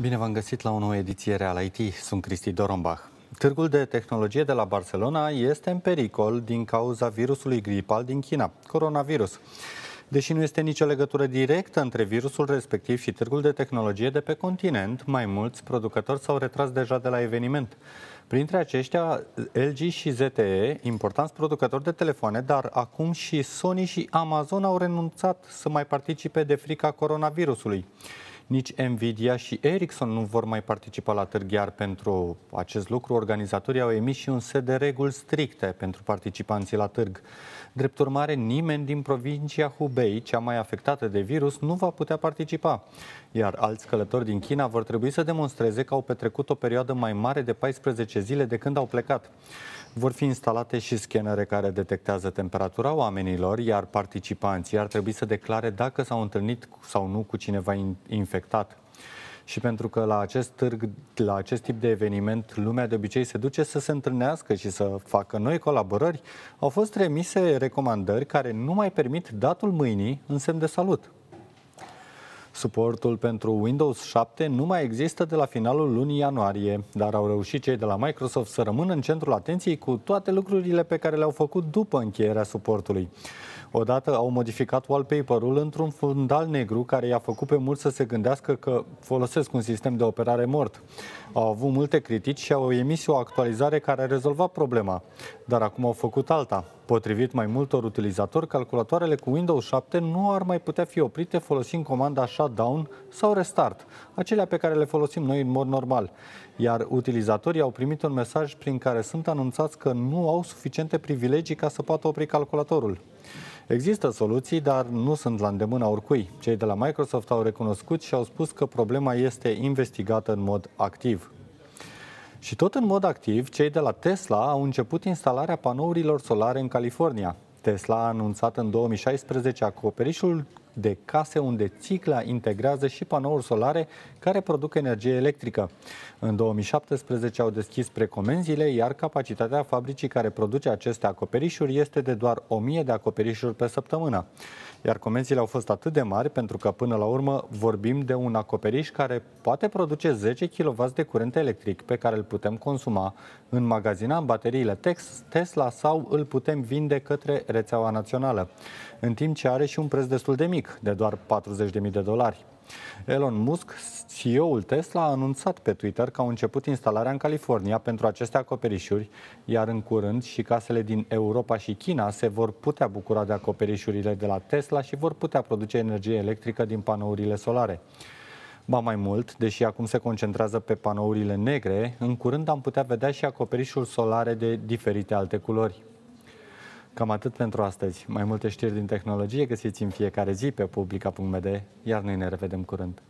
Bine v-am găsit la o nouă ediție Real IT. Sunt Cristi Dorombach. Târgul de tehnologie de la Barcelona este în pericol din cauza virusului gripal din China, coronavirus. Deși nu este nicio legătură directă între virusul respectiv și târgul de tehnologie de pe continent, mai mulți producători s-au retras deja de la eveniment. Printre aceștia, LG și ZTE, importanți producători de telefoane, dar acum și Sony și Amazon au renunțat să mai participe de frica coronavirusului. Nici Nvidia și Ericsson nu vor mai participa la târg, iar pentru acest lucru organizatorii au emis și un set de reguli stricte pentru participanții la târg. Drept urmare, nimeni din provincia Hubei, cea mai afectată de virus, nu va putea participa, iar alți călători din China vor trebui să demonstreze că au petrecut o perioadă mai mare de 14 zile de când au plecat. Vor fi instalate și scanere care detectează temperatura oamenilor, iar participanții ar trebui să declare dacă s-au întâlnit sau nu cu cineva infectat. Și pentru că la acest târg, la acest tip de eveniment, lumea de obicei se duce să se întâlnească și să facă noi colaborări, au fost remise recomandări care nu mai permit datul mâinii în semn de salut. Suportul pentru Windows 7 nu mai există de la finalul lunii ianuarie, dar au reușit cei de la Microsoft să rămână în centrul atenției cu toate lucrurile pe care le-au făcut după încheierea suportului. Odată au modificat wallpaper-ul într-un fundal negru care i-a făcut pe mulți să se gândească că folosesc un sistem de operare mort. Au avut multe critici și au emis o actualizare care a rezolvat problema, dar acum au făcut alta. Potrivit mai multor utilizatori, calculatoarele cu Windows 7 nu ar mai putea fi oprite folosind comanda shutdown sau restart, acelea pe care le folosim noi în mod normal. Iar utilizatorii au primit un mesaj prin care sunt anunțați că nu au suficiente privilegii ca să poată opri calculatorul. Există soluții, dar nu sunt la îndemâna oricui. Cei de la Microsoft au recunoscut și au spus că problema este investigată în mod activ. Și tot în mod activ, cei de la Tesla au început instalarea panourilor solare în California. Tesla a anunțat în 2016 acoperișul de case unde țicla integrează și panouri solare care produc energie electrică. În 2017 au deschis precomenzile, iar capacitatea fabricii care produce aceste acoperișuri este de doar 1000 de acoperișuri pe săptămână. Iar comenzile au fost atât de mari pentru că până la urmă vorbim de un acoperiș care poate produce 10 kW de curent electric pe care îl putem consuma, magazina în bateriile Tesla sau îl putem vinde către rețeaua națională, în timp ce are și un preț destul de mic, de doar 40.000 de dolari. Elon Musk, CEO-ul Tesla, a anunțat pe Twitter că au început instalarea în California pentru aceste acoperișuri, iar în curând și casele din Europa și China se vor putea bucura de acoperișurile de la Tesla și vor putea produce energie electrică din panourile solare. Ba mai mult, deși acum se concentrează pe panourile negre, în curând am putea vedea și acoperișuri solare de diferite alte culori. Cam atât pentru astăzi. Mai multe știri din tehnologie găsiți în fiecare zi pe publica.md, iar noi ne revedem curând.